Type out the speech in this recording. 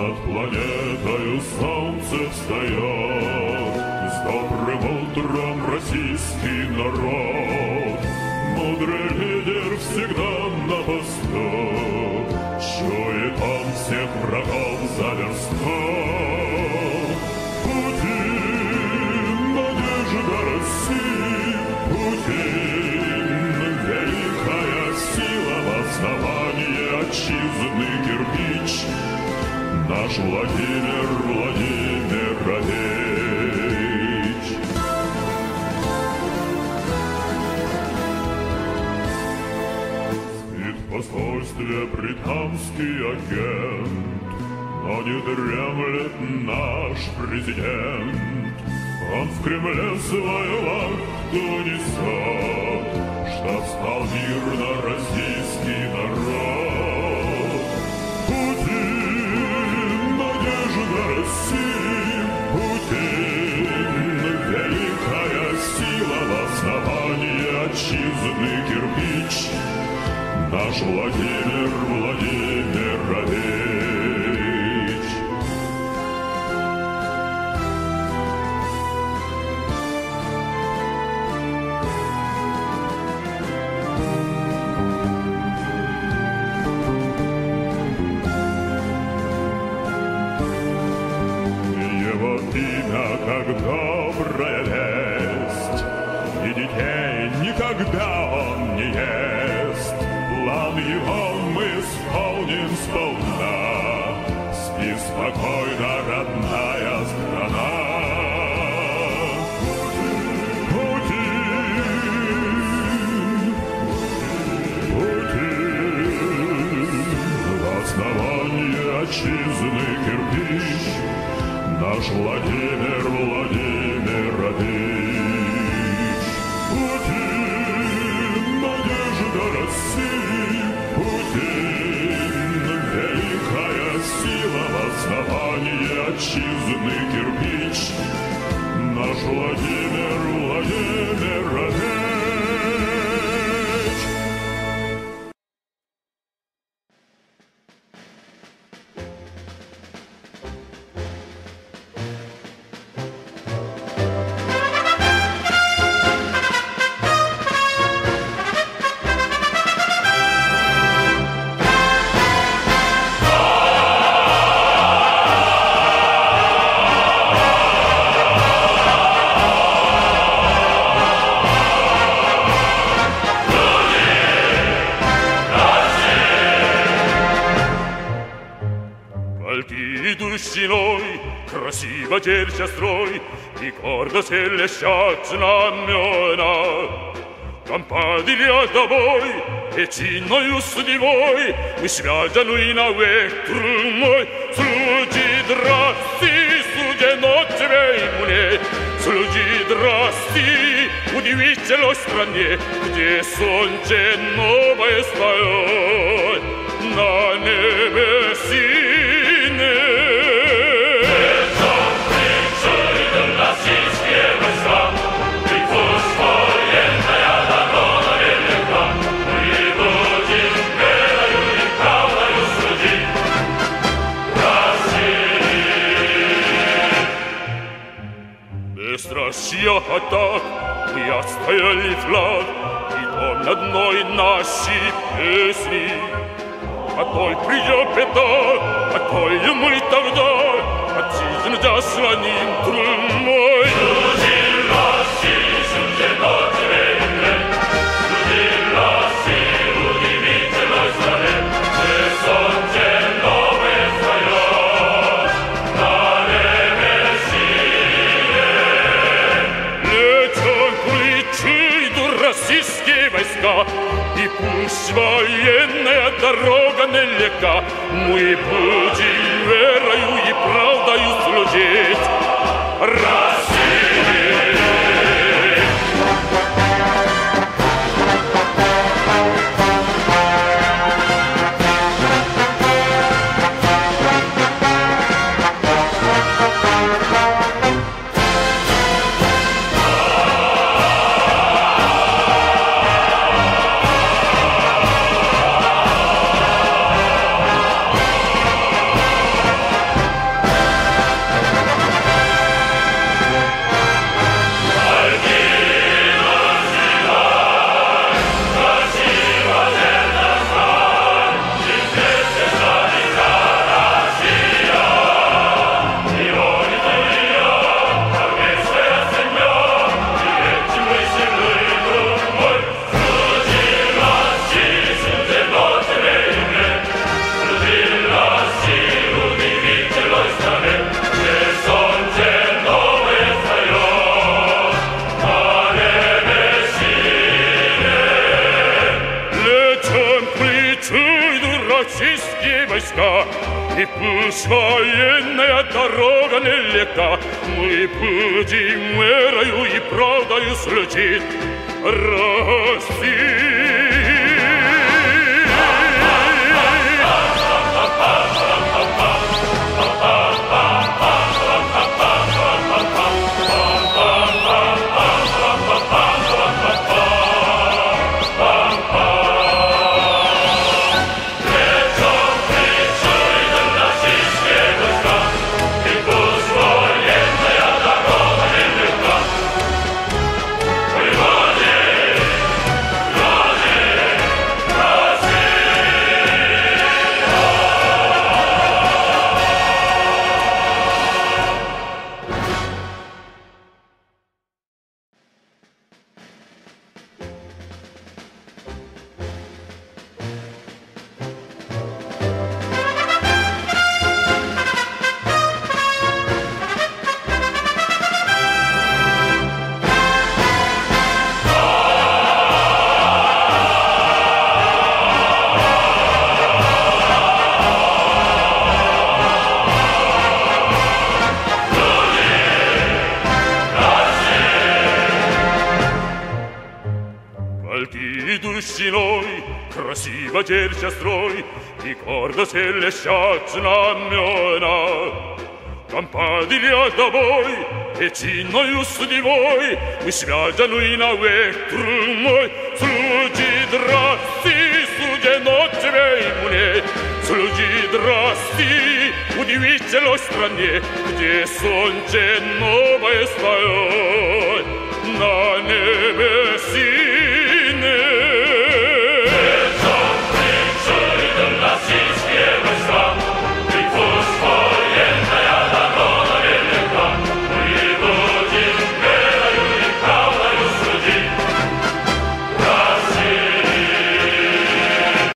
Над планетою солнце встает, С добрым утром российский народ. Мудрый лидер всегда на посту, Чует он всех врагов за версту. Путин, надежда России, Путин, великая сила в основании отчизны кирпич, Наш Владимир Владимирович. Спит в посольстве британский агент, но не дремлет наш президент. Он в Кремле свою вахту несет, Чтоб стал мирно российский народ. Наш Владимир Владимирович. Исполним сполна, Спи спокойно, родная страна. Основании отчизны кирпич, Наш Владимир Владимирович. Основании отчизны кирпич, ной, красиво терча строй, И гордо селещат знамена. Там падали тобой, и чинною судьбой, Мы связаны навек трумой, Слуги здрасти, судено тебе и мне, Слуги здрасти, удивительной стране, Где солнце новое встает на небе синее. Бесстрашья атак, мы отстояли флаг, И дом одной нашей песни. А той придет беда, а той и мы тогда Отчизну заслоним трумой. Военная дорога нелегка, Мы будем верою и правдою служить России. Идут российские войска, И пусть военная дорога нелегка, Мы будем мерою и правдою следить Россия. Держа строй, и гордо селещат знамена. Компади рядовой, и чинною судьбой, мы связаны навек, друг мой, слуги здрасти, судено тебе и мне, слуги здрасти, удивительной стране, где солнце новое встает на небеси.